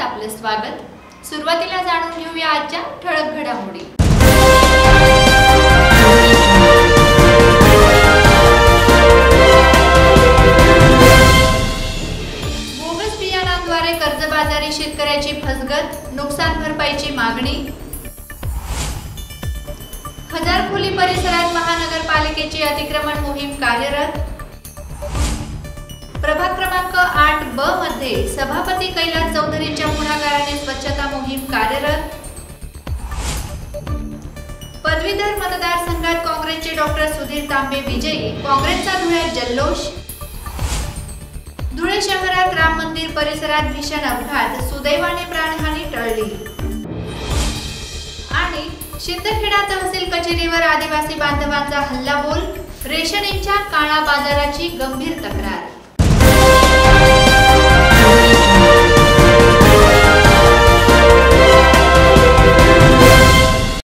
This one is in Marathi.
आपलं स्वागत. सुरुवातीला जाणून घेऊया आजच्या ठळक घडामोडी. बोगस बियाणांद्वारे कर्जबाजारी शेतकऱ्याची फसगत नुकसान भरपाईची मागणी. हजार खोली परिसरात महानगरपालिकेची अतिक्रमण मोहीम कार्यरत. ब मध्ये सभापती कैलास चौधरींच्या पुढाकाराने स्वच्छता मोहीम कार्यरत. पदवीधर मतदारसंघात काँग्रेसचे डॉक्टर सुधीर तांबे विजयी काँग्रेसचा धुळ्यात जल्लोष. धुळे शहरात राम मंदिर परिसरात भीषण अपघात सुदैवाने प्राणहानी टळली. आणि शिंदखेडा तहसील कचेरीवर आदिवासी बांधवांचा हल्ला बोल रेशनिंगच्या काळा बाजाराची गंभीर तक्रार.